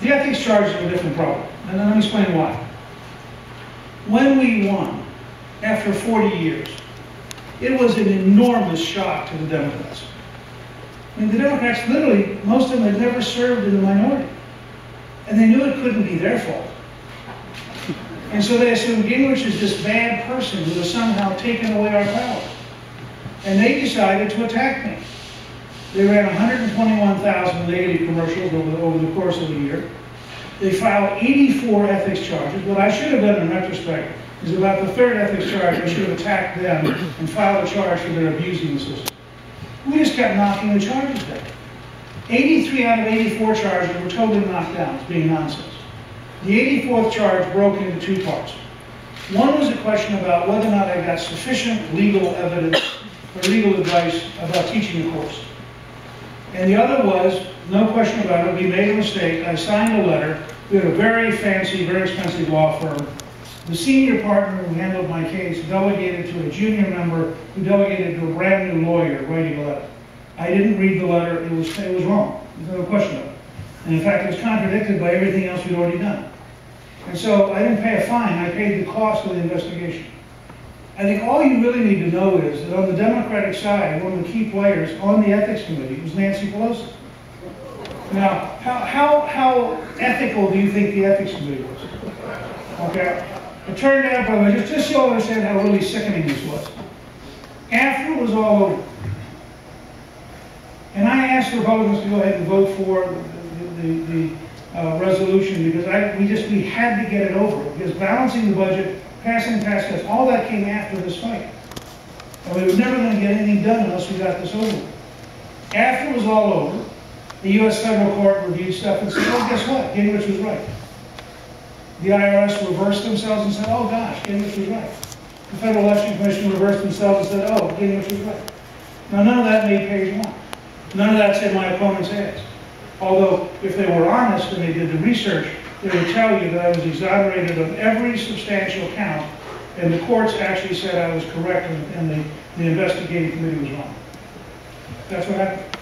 The ethics charges are a different problem, and let me explain why. When we won, after 40 years, it was an enormous shock to the Democrats. I mean, the Democrats literally, most of them had never served in the minority. And they knew it couldn't be their fault. And so they assumed Gingrich is this bad person who has somehow taken away our power. And they decided to attack me. They ran 121,000 negative commercials over, over the course of a year. They filed 84 ethics charges. What I should have done in retrospect is about the third ethics charge, I should have attacked them and filed a charge for their abusing the system. We just kept knocking the charges down. 83 out of 84 charges were totally knocked down as being nonsense. The 84th charge broke into two parts. One was a question about whether or not I got sufficient legal evidence or legal advice about teaching the course. And the other was, no question about it, we made a mistake. I signed a letter. We had a very fancy, very expensive law firm. The senior partner who handled my case delegated to a junior member who delegated to a brand new lawyer writing a letter. I didn't read the letter. It was, it was wrong. There's no question of it. And in fact, it was contradicted by everything else we'd already done. And so I didn't pay a fine. I paid the cost of the investigation. I think all you really need to know is that on the Democratic side, one of the key players on the ethics committee was Nancy Pelosi. Now, how, how, how ethical do you think the ethics committee was? Okay? It turned out, by the way, just, just so you understand how really sickening this was. After it was all over, and I asked Republicans to go ahead and vote for the, the, the uh, resolution because I, we just, we had to get it over. Because balancing the budget, passing tax cuts, all that came after this fight. And we were never going to get anything done unless we got this over. After it was all over, the U.S. federal court reviewed stuff and said, oh, guess what? Gingrich was right. The IRS reversed themselves and said, oh gosh, Gingrich was right. The Federal Election Commission reversed themselves and said, oh, Gingrich was right. Now, none of that made page one. None of that's in my opponent's hands. Although, if they were honest and they did the research, they would tell you that I was exonerated of every substantial count, and the courts actually said I was correct and, and the, the investigating committee was wrong. That's what happened.